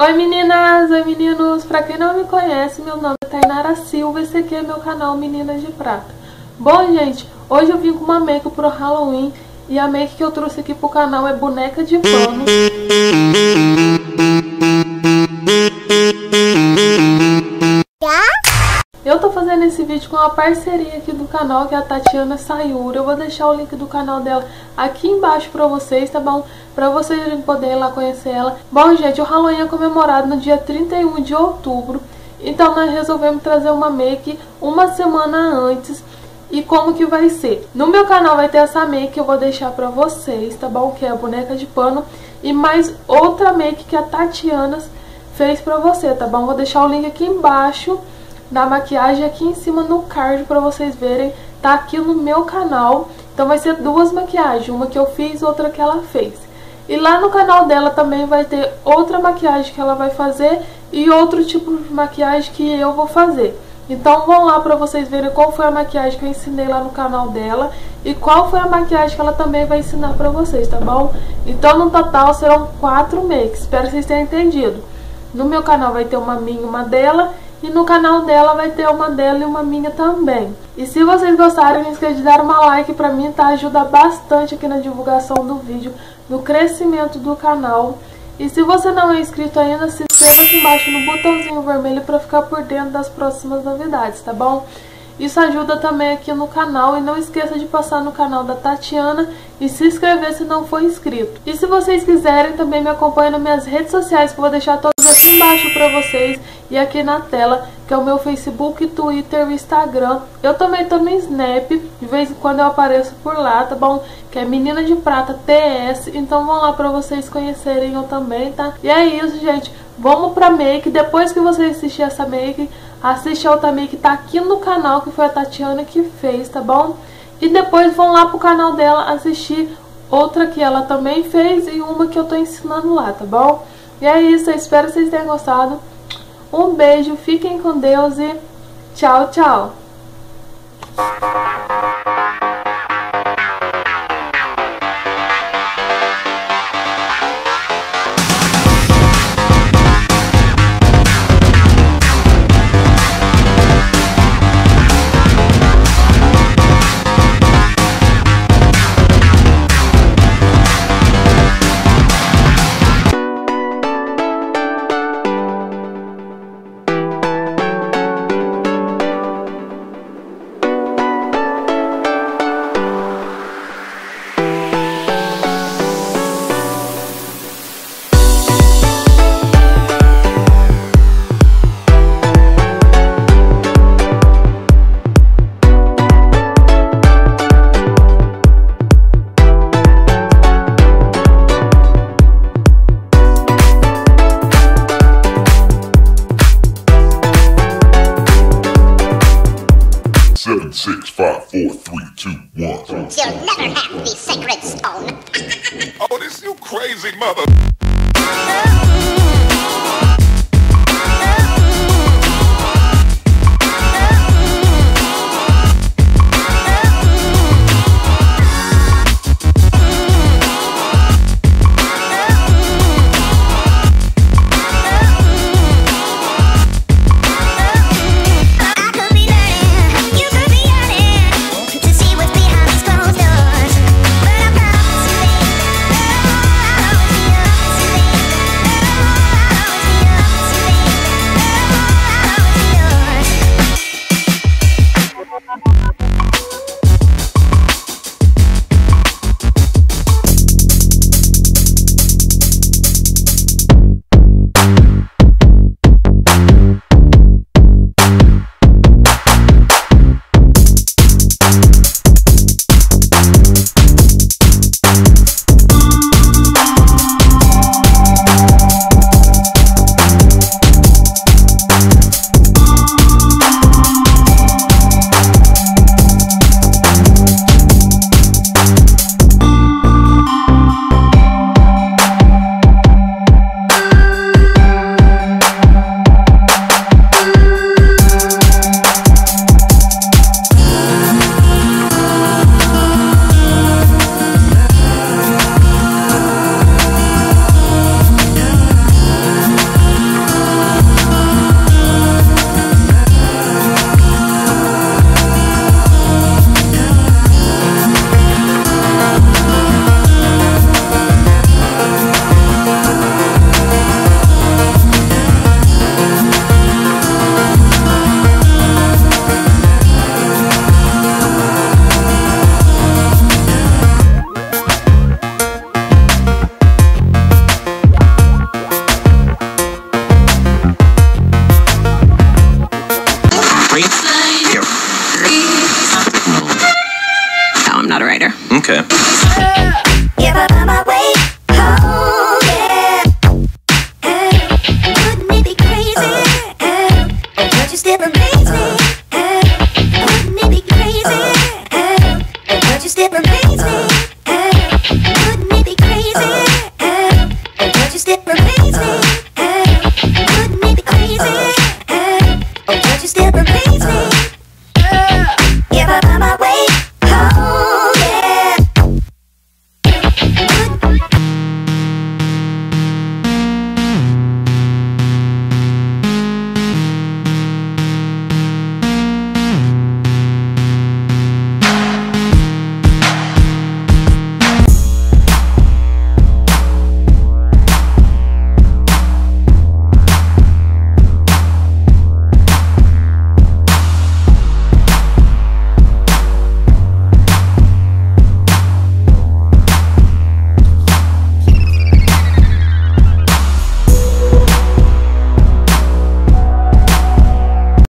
Oi meninas, oi meninos, pra quem não me conhece, meu nome é Tainara Silva e esse aqui é meu canal Meninas de Prata. Bom gente, hoje eu vim com uma make pro Halloween e a make que eu trouxe aqui pro canal é boneca de pano. Fazendo esse vídeo com uma parceria aqui do canal, que é a Tatiana Sayura. Eu vou deixar o link do canal dela aqui embaixo pra vocês, tá bom? Pra vocês poderem ir lá conhecer ela. Bom, gente, o Halloween é comemorado no dia 31 de outubro. Então nós resolvemos trazer uma make uma semana antes. E como que vai ser? No meu canal vai ter essa make que eu vou deixar pra vocês, tá bom? Que é a boneca de pano. E mais outra make que a Tatiana fez pra você, tá bom? Vou deixar o link aqui embaixo da maquiagem aqui em cima no card para vocês verem. Tá aqui no meu canal. Então vai ser duas maquiagens, uma que eu fiz, outra que ela fez. E lá no canal dela também vai ter outra maquiagem que ela vai fazer e outro tipo de maquiagem que eu vou fazer. Então vão lá para vocês verem qual foi a maquiagem que eu ensinei lá no canal dela e qual foi a maquiagem que ela também vai ensinar para vocês, tá bom? Então no total serão quatro makes, espero que vocês tenham entendido. No meu canal vai ter uma minha e uma dela e no canal dela vai ter uma dela e uma minha também. E se vocês gostarem, não esqueça de dar uma like pra mim, tá? Ajuda bastante aqui na divulgação do vídeo, no crescimento do canal. E se você não é inscrito ainda, se inscreva aqui embaixo no botãozinho vermelho para ficar por dentro das próximas novidades, tá bom? Isso ajuda também aqui no canal e não esqueça de passar no canal da Tatiana e se inscrever se não for inscrito. E se vocês quiserem, também me acompanhe nas minhas redes sociais que eu vou deixar todas aqui embaixo para vocês e aqui na tela, que é o meu Facebook, Twitter Instagram. Eu também tô no Snap, de vez em quando eu apareço por lá, tá bom? Que é Menina de Prata TS, então vão lá para vocês conhecerem eu também, tá? E é isso, gente. Vamos pra make, depois que você assistir essa make, assiste a outra make tá aqui no canal, que foi a Tatiana que fez, tá bom? E depois vão lá pro canal dela assistir outra que ela também fez e uma que eu tô ensinando lá, tá bom? E é isso, eu espero que vocês tenham gostado. Um beijo, fiquem com Deus e tchau, tchau! sacred stone. oh, this you crazy mother.